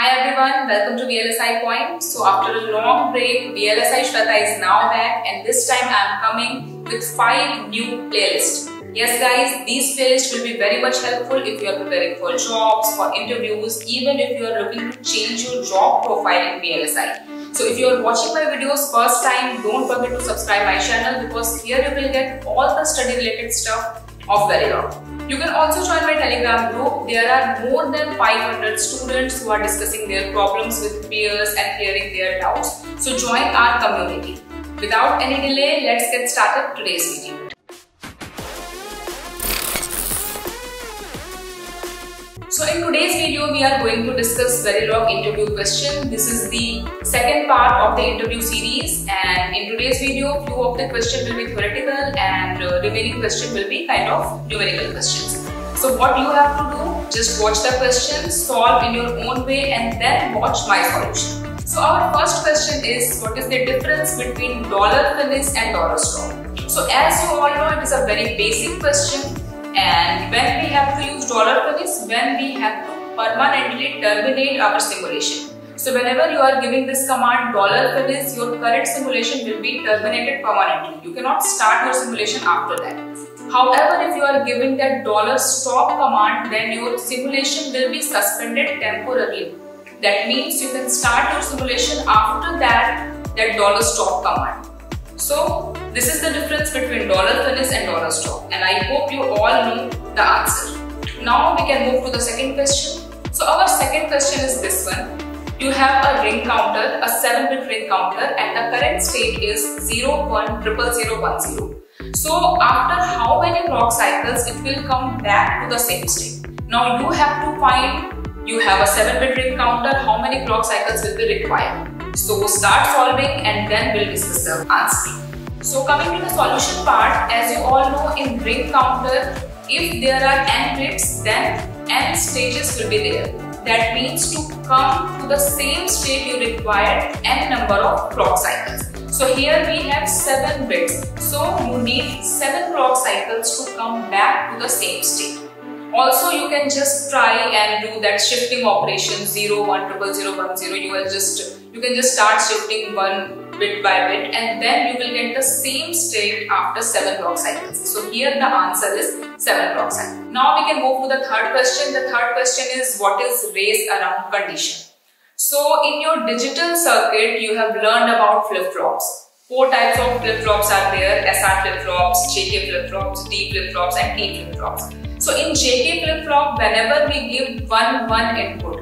Hi everyone, welcome to VLSI Point. So after a long break, VLSI Shweta is now back and this time I am coming with 5 new playlists. Yes guys, these playlists will be very much helpful if you are preparing for jobs, for interviews, even if you are looking to change your job profile in VLSI. So if you are watching my videos first time, don't forget to subscribe my channel because here you will get all the study related stuff of Verilog. You can also join my telegram group. There are more than 500 students who are discussing their problems with peers and clearing their doubts. So join our community. Without any delay, let's get started today's video. So in today's video, we are going to discuss Verilog interview question. This is the second part of the interview series and in today's video, few of the questions will be theoretical and uh, remaining question will be kind of numerical questions. So what you have to do, just watch the question, solve in your own way and then watch my solution. So our first question is, what is the difference between dollar finish and dollar stop? So as you all know, it is a very basic question and when we have to use dollar finish, when we have to permanently terminate our simulation. So whenever you are giving this command dollar finish, your current simulation will be terminated permanently. You cannot start your simulation after that. However, if you are giving that dollar stop command, then your simulation will be suspended temporarily. That means you can start your simulation after that, that dollar stop command. So this is the difference between dollar finish and dollar stop and I hope you all know the answer. Now we can move to the second question. So our second question is this one. You have a ring counter, a 7-bit ring counter and the current state is 010010. So after how many clock cycles it will come back to the same state. Now you have to find, you have a 7-bit ring counter, how many clock cycles will be required. So start solving and then we'll discuss the answer. So coming to the solution part, as you all know in ring counter, if there are n bits, then n stages will be there. That means to come to the same state you require n number of clock cycles. So here we have 7 bits. So you need 7 clock cycles to come back to the same state. Also you can just try and do that shifting operation 0, 1, 0, 0, 1, 0. You will just you can just start shifting one bit by bit and then you will get the same state after 7 clock cycles. So here the answer is 7 clock cycles. Now we can move to the third question. The third question is what is race around condition? So in your digital circuit you have learned about flip-flops. Four types of flip-flops are there, SR flip-flops, JK flip-flops, D flip-flops and T flip-flops. So in JK flip-flop, whenever we give 1, 1 input,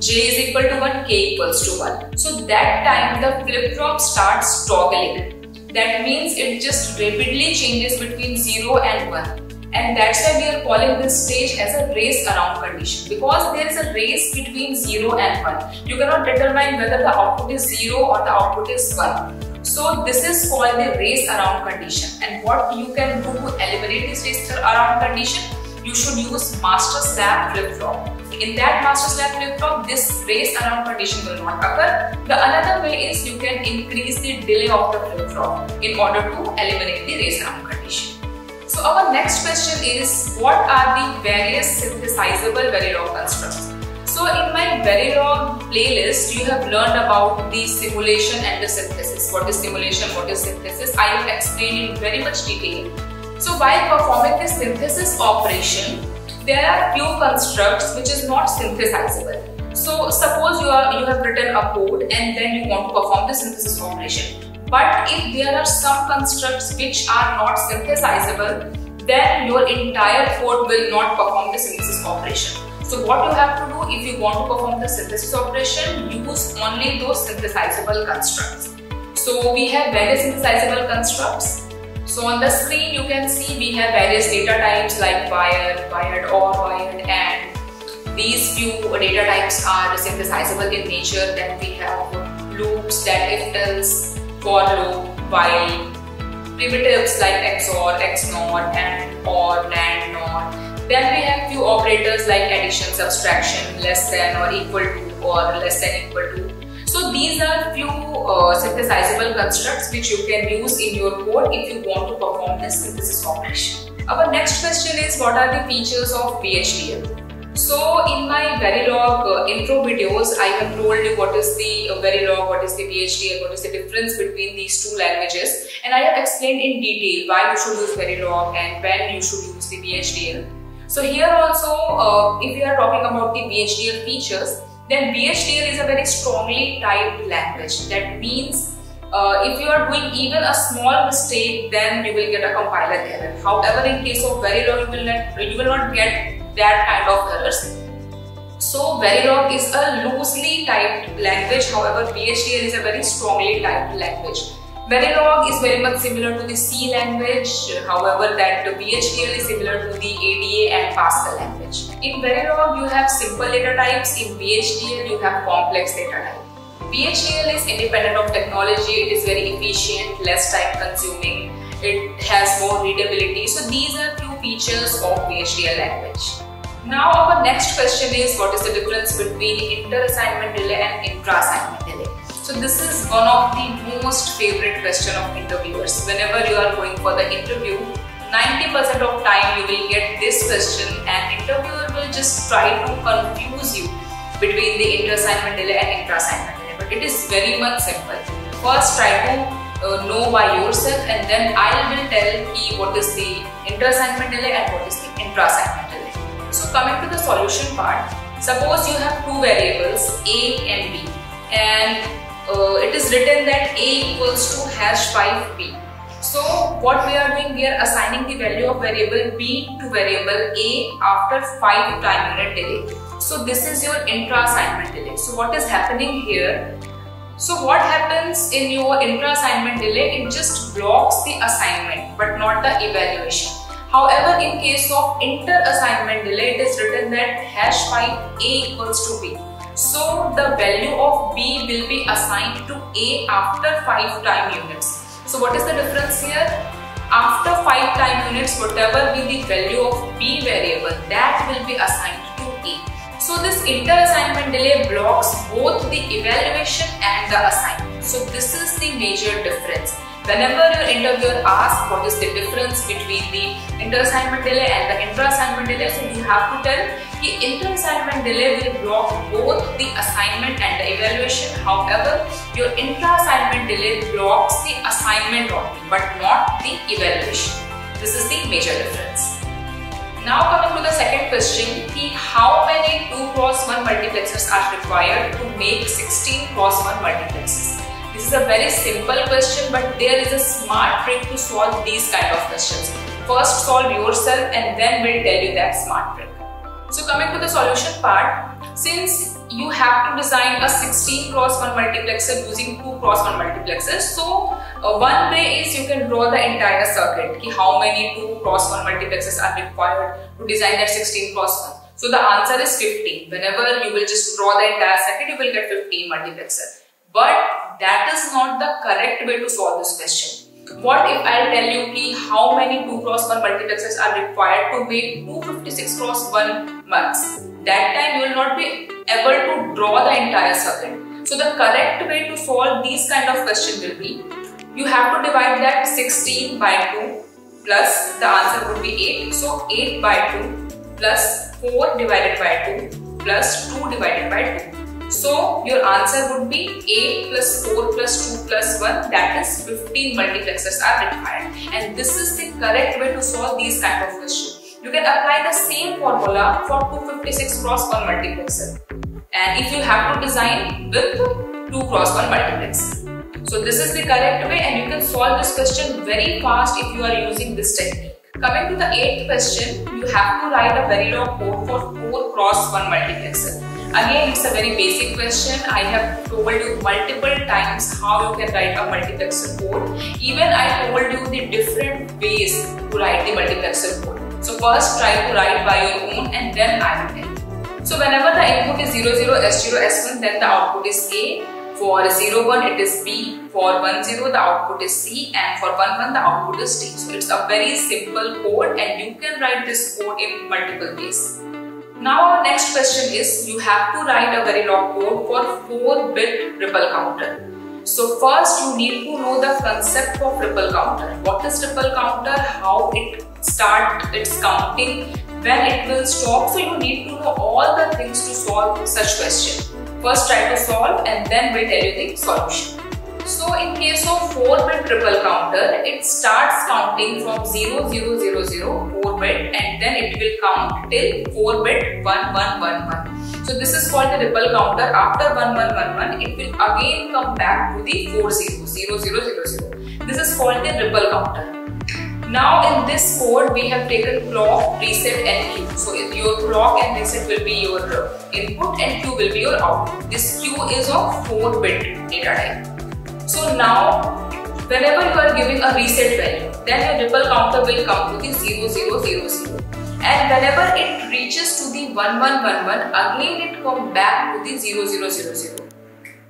j is equal to 1, k equals to 1. So that time the flip-flop starts toggling. That means it just rapidly changes between 0 and 1. And that's why we are calling this stage as a race around condition because there is a race between 0 and 1. You cannot determine whether the output is 0 or the output is 1. So this is called the race around condition and what you can do to eliminate this race around condition, you should use master slave flip-flop in that master slave flip-flop, this race around condition will not occur. The another way is you can increase the delay of the flip-flop in order to eliminate the race around condition. So our next question is, what are the various synthesizable Verilog constructs? So in my Verilog playlist, you have learned about the simulation and the synthesis. What is simulation, what is synthesis? I will explain in very much detail. So while performing the synthesis operation, there are few constructs which is not synthesizable. So suppose you are you have written a code and then you want to perform the synthesis operation. But if there are some constructs which are not synthesizable, then your entire code will not perform the synthesis operation. So what you have to do if you want to perform the synthesis operation, use only those synthesizable constructs. So we have various synthesizable constructs so on the screen you can see we have various data types like wired, wired or wired and these few data types are synthesizable in nature. Then we have loops that if else, for loop, while, primitives like XOR, XNOR and OR, NAND, NOR. Then we have few operators like addition, subtraction, less than or equal to or less than equal to so these are few uh, synthesizable constructs which you can use in your code if you want to perform this synthesis operation. Our next question is what are the features of VHDL? So in my Verilog uh, intro videos, I have told you what is the uh, Verilog, what is the VHDL, what is the difference between these two languages and I have explained in detail why you should use Verilog and when you should use the VHDL. So here also, uh, if we are talking about the VHDL features, then VHDL is a very strongly typed language. That means uh, if you are doing even a small mistake, then you will get a compiler error. However, in case of Verilog, you will not, you will not get that kind of errors. So Verilog is a loosely typed language, however VHDL is a very strongly typed language. Verilog is very much similar to the C language, however that VHDL is similar to the ADA and Pascal language. In Verilog you have simple data types, in VHDL you have complex data types. VHDL is independent of technology, it is very efficient, less time consuming, it has more readability. So these are few features of VHDL language. Now our next question is what is the difference between inter-assignment delay and intra-assignment delay. So this is one of the most favorite question of interviewers. Whenever you are going for the interview, 90% of time you will get this question and interviewer will just try to confuse you between the inter-assignment delay and intra-assignment delay. But it is very much simple. First try to uh, know by yourself and then I will tell you what is the inter-assignment delay and what is the intra-assignment delay. so coming to the solution part, suppose you have two variables A and B and is written that A equals to hash 5B. So what we are doing, we are assigning the value of variable B to variable A after 5 time unit delay. So this is your intra-assignment delay. So what is happening here? So what happens in your intra-assignment delay? It just blocks the assignment but not the evaluation. However, in case of inter-assignment delay, it is written that hash 5 A equals to B. So, the value of B will be assigned to A after 5 time units. So, what is the difference here? After 5 time units, whatever be the value of B variable, that will be assigned to A. So, this inter-assignment delay blocks both the evaluation and the assignment. So, this is the major difference. Whenever your interviewer asks what is the difference between the inter-assignment delay and the intra-assignment delay, so you have to tell the inter-assignment delay will block both the assignment and the evaluation. However, your intra-assignment delay blocks the assignment only but not the evaluation. This is the major difference. Now coming to the second question, how many 2 cross 1 multiplexers are required to make 16 cross 1 multiplexers? This is a very simple question but there is a smart trick to solve these kind of questions. First solve yourself and then we'll tell you that smart trick. So coming to the solution part, since you have to design a 16 cross 1 multiplexer using 2 cross 1 multiplexers. So uh, one way is you can draw the entire circuit, ki how many 2 cross 1 multiplexers are required to design that 16 cross 1. So the answer is 15. Whenever you will just draw the entire circuit, you will get 15 multiplexer. But that is not the correct way to solve this question. What if I'll tell you ki how many 2 cross 1 multiplexers are required to make 256 cross 1 mux? That time you will not be able to draw the entire circuit. So the correct way to solve these kind of question will be, you have to divide that 16 by 2 plus the answer would be 8. So 8 by 2 plus 4 divided by 2 plus 2 divided by 2. So your answer would be 8 plus 4 plus 2 plus 1 that is 15 multiplexers are required and this is the correct way to solve these kind of questions. You can apply the same formula for 256 cross 1 multiplexer and if you have to design with 2 cross 1 multiplexer. So this is the correct way and you can solve this question very fast if you are using this technique. Coming to the 8th question, you have to write a Verilog code for 4 cross 1 multiplexer. Again, it's a very basic question. I have told you multiple times how you can write a multiplexer code. Even I told you the different ways to write the multiplexer code. So first try to write by your own and then I will tell you. So whenever the input is 00, S0, S1 then the output is A. For 0, 1 it is B. For 1, 0 the output is C and for 1, 1 the output is D. So it's a very simple code and you can write this code in multiple ways. Now our next question is you have to write a Verilog code for 4-bit ripple counter. So first you need to know the concept of ripple counter. What is ripple counter? How it start its counting when it will stop. So you need to know all the things to solve such question. First try to solve and then we'll tell you the solution. So in case of 4-bit ripple counter, it starts counting from 0, 0, 0, 0, 4 bit and then it will count till 4 bit 1, 1, 1, 1. So this is called the ripple counter. After 1, 1, 1, 1, it will again come back to the 4, 0, 0, 0, 0, 0. This is called the ripple counter. Now in this code we have taken clock, reset and Q. So your clock and reset will be your input and Q will be your output. This Q is of 4 bit data type. So now whenever you are giving a reset value then your ripple counter will come to the 0000 and whenever it reaches to the 1111 again it come back to the 0000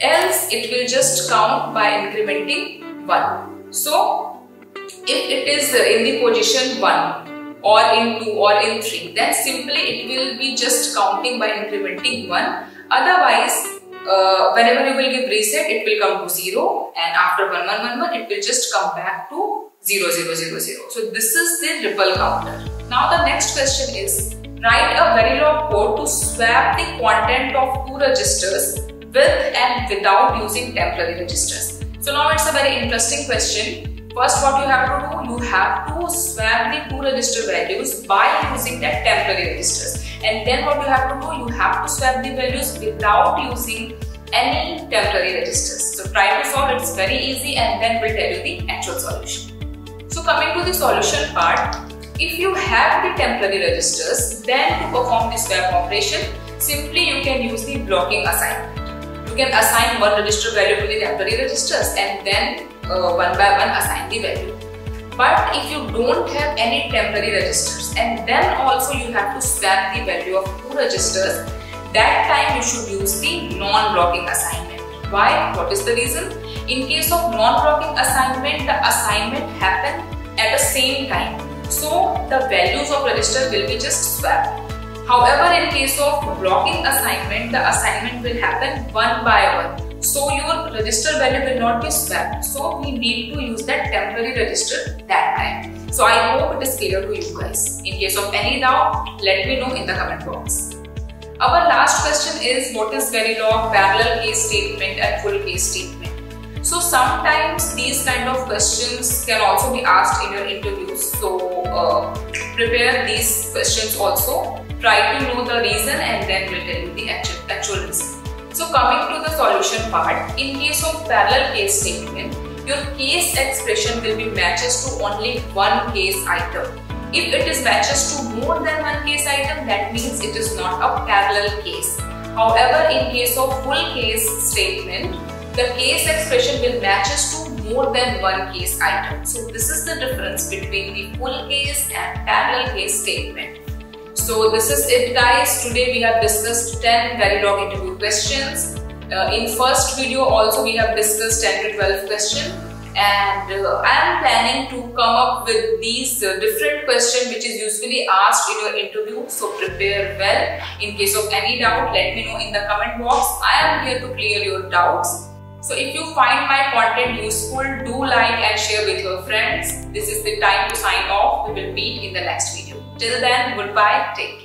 else it will just count by incrementing 1. So if it is in the position 1 or in 2 or in 3 then simply it will be just counting by incrementing 1 otherwise uh, whenever you will give reset it will come to 0 and after 1111 it will just come back to 0000 so this is the ripple counter. Now the next question is write a Verilog code to swap the content of two registers with and without using temporary registers. So now it's a very interesting question. First what you have to do, you have to swap the two register values by using that temporary registers. And then what you have to do, you have to swap the values without using any temporary registers. So try to solve, it's very easy and then we'll tell you the actual solution. So coming to the solution part, if you have the temporary registers, then to perform the swap operation, simply you can use the blocking assignment. You can assign one register value to the temporary registers and then uh, one by one assign the value. But if you don't have any temporary registers and then also you have to swap the value of two registers, that time you should use the non-blocking assignment. Why? What is the reason? In case of non-blocking assignment, the assignment happen at the same time. So the values of register will be just swapped. However, in case of blocking assignment, the assignment will happen one by one. So your register value will not be swapped. So we need to use that temporary register that time. So I hope it is clear to you guys. In case of any doubt, let me know in the comment box. Our last question is what is Verilog, parallel case statement and full case statement. So sometimes these kind of questions can also be asked in your interviews. So uh, prepare these questions also. Try to know the reason and then we'll tell you the actual, actual reason. Coming to the solution part, in case of parallel case statement, your case expression will be matches to only one case item. If it is matches to more than one case item, that means it is not a parallel case. However, in case of full case statement, the case expression will matches to more than one case item. So this is the difference between the full case and parallel case statement. So this is it guys. Today we have discussed 10 Verilog interview questions. Uh, in first video also we have discussed 10 to 12 questions and uh, I am planning to come up with these uh, different questions which is usually asked in your interview. So prepare well. In case of any doubt, let me know in the comment box. I am here to clear your doubts. So if you find my content useful, do like and share with your friends. This is the time to sign off. We will meet in the next video. Till then, goodbye. Take care.